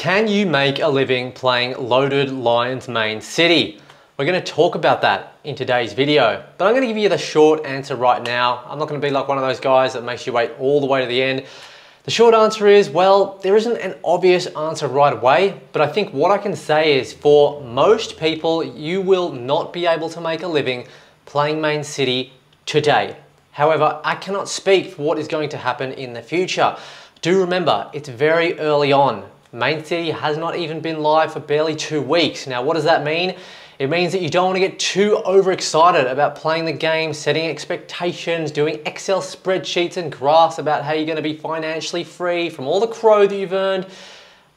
Can you make a living playing Loaded Lions Mane City? We're gonna talk about that in today's video, but I'm gonna give you the short answer right now. I'm not gonna be like one of those guys that makes you wait all the way to the end. The short answer is, well, there isn't an obvious answer right away, but I think what I can say is for most people, you will not be able to make a living playing main city today. However, I cannot speak for what is going to happen in the future. Do remember, it's very early on. Mane City has not even been live for barely two weeks. Now, what does that mean? It means that you don't want to get too overexcited about playing the game, setting expectations, doing Excel spreadsheets and graphs about how you're going to be financially free from all the CRO that you've earned.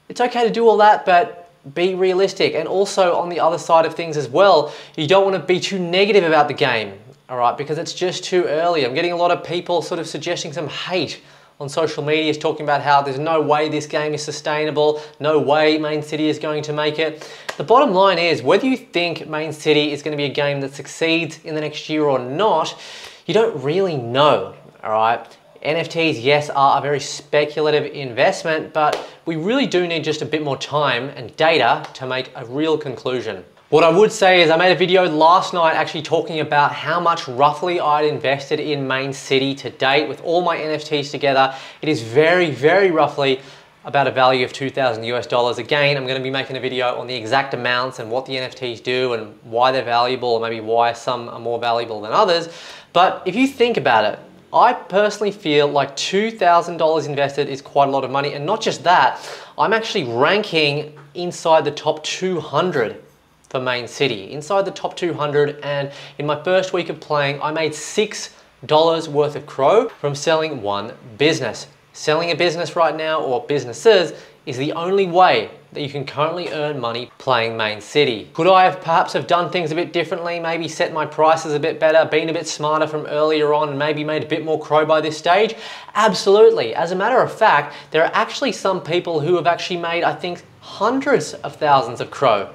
It's okay to do all that, but be realistic. And also on the other side of things as well, you don't want to be too negative about the game, all right, because it's just too early. I'm getting a lot of people sort of suggesting some hate on social media is talking about how there's no way this game is sustainable, no way Mane City is going to make it. The bottom line is whether you think Mane City is going to be a game that succeeds in the next year or not, you don't really know, all right? NFTs, yes, are a very speculative investment, but we really do need just a bit more time and data to make a real conclusion. What I would say is I made a video last night actually talking about how much roughly I'd invested in Mane City to date with all my NFTs together. It is very, very roughly about a value of 2,000 US dollars. Again, I'm gonna be making a video on the exact amounts and what the NFTs do and why they're valuable or maybe why some are more valuable than others. But if you think about it, I personally feel like $2,000 invested is quite a lot of money. And not just that, I'm actually ranking inside the top 200 for Mane City, inside the top 200. And in my first week of playing, I made $6 worth of CRO from selling one business. Selling a business right now or businesses is the only way that you can currently earn money playing Mane City. Could I have perhaps have done things a bit differently, maybe set my prices a bit better, been a bit smarter from earlier on and maybe made a bit more CRO by this stage? Absolutely. As a matter of fact, there are actually some people who have actually made, I think, hundreds of thousands of CRO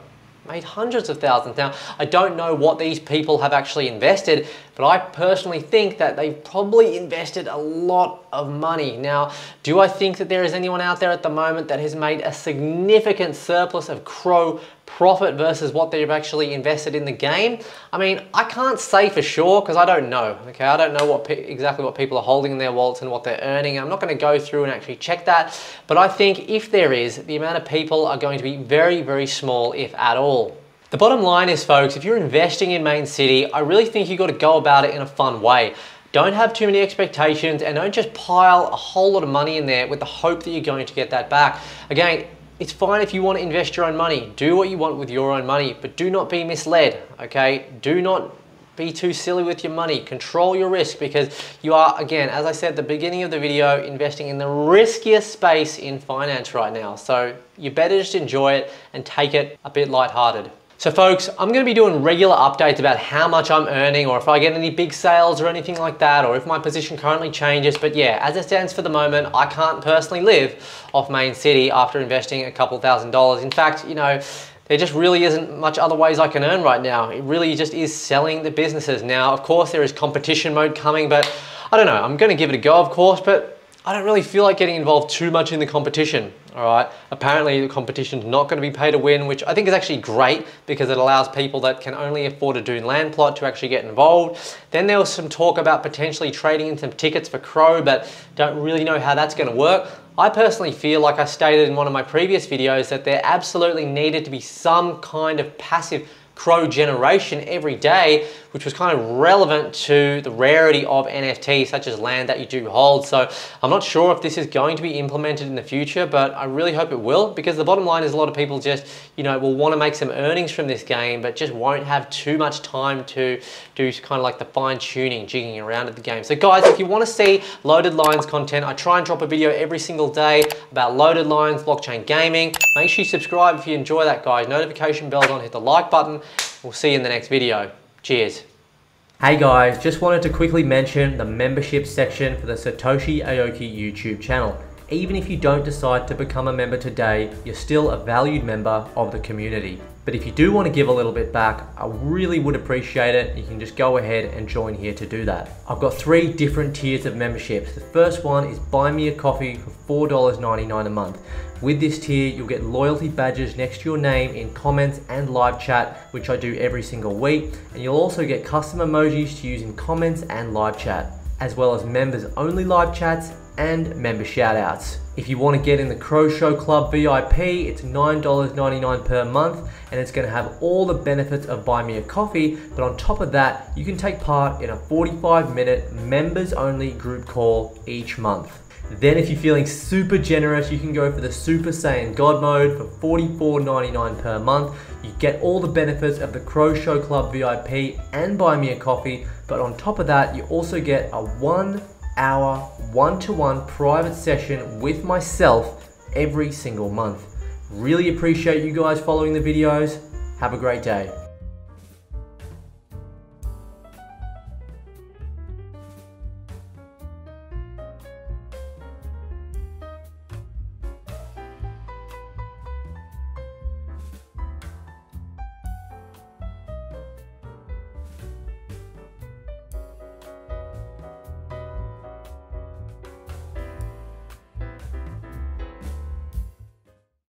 made hundreds of thousands. Now, I don't know what these people have actually invested, but I personally think that they've probably invested a lot of money. Now, do I think that there is anyone out there at the moment that has made a significant surplus of CRO profit versus what they've actually invested in the game? I mean, I can't say for sure because I don't know. Okay, I don't know what exactly what people are holding in their wallets and what they're earning. I'm not going to go through and actually check that, but I think if there is, the amount of people are going to be very, very small, if at all. The bottom line is, folks, if you're investing in Mane City, I really think you've got to go about it in a fun way. Don't have too many expectations and don't just pile a whole lot of money in there with the hope that you're going to get that back. Again, it's fine if you want to invest your own money. Do what you want with your own money, but do not be misled, okay? Do not be too silly with your money. Control your risk because you are, again, as I said at the beginning of the video, investing in the riskiest space in finance right now. So you better just enjoy it and take it a bit lighthearted. So folks, I'm gonna be doing regular updates about how much I'm earning or if I get any big sales or anything like that, or if my position currently changes. But yeah, as it stands for the moment, I can't personally live off Mane City after investing a couple thousand dollars. In fact, you know, there just really isn't much other ways I can earn right now. It really just is selling the businesses. Now, of course, there is competition mode coming, but I don't know, I'm gonna give it a go, of course, but I don't really feel like getting involved too much in the competition, all right? Apparently the competition's not gonna be pay to win, which I think is actually great because it allows people that can only afford a Dune land plot to actually get involved. Then there was some talk about potentially trading in some tickets for CRO, but don't really know how that's gonna work. I personally feel, like I stated in one of my previous videos, that there absolutely needed to be some kind of passive CRO generation every day, which was kind of relevant to the rarity of NFTs, such as land that you do hold. So I'm not sure if this is going to be implemented in the future, but I really hope it will, because the bottom line is a lot of people just, you know, will want to make some earnings from this game, but just won't have too much time to do kind of like the fine tuning, jigging around at the game. So guys, if you want to see Loaded Lions content, I try and drop a video every single day about Loaded Lions, blockchain gaming. Make sure you subscribe if you enjoy that, guys. Notification bells on, hit the like button. We'll see you in the next video. Cheers. Hey guys, just wanted to quickly mention the membership section for the Satoshi Aoki YouTube channel. Even if you don't decide to become a member today, you're still a valued member of the community. But if you do want to give a little bit back, I really would appreciate it. You can just go ahead and join here to do that. I've got three different tiers of memberships. The first one is buy me a coffee for $4.99 a month. With this tier, you'll get loyalty badges next to your name in comments and live chat, which I do every single week. And you'll also get custom emojis to use in comments and live chat, as well as members only live chats and member shoutouts. If you want to get in the Crow Show Club VIP, it's $9.99 per month and it's going to have all the benefits of Buy Me a Coffee, but on top of that, you can take part in a 45 minute members only group call each month. Then if you're feeling super generous, you can go for the Super Saiyan God mode for $44.99 per month. You get all the benefits of the Crow Show Club VIP and Buy Me a Coffee, but on top of that, you also get a one hour one-to-one private session with myself every single month. Really appreciate you guys following the videos. Have a great day.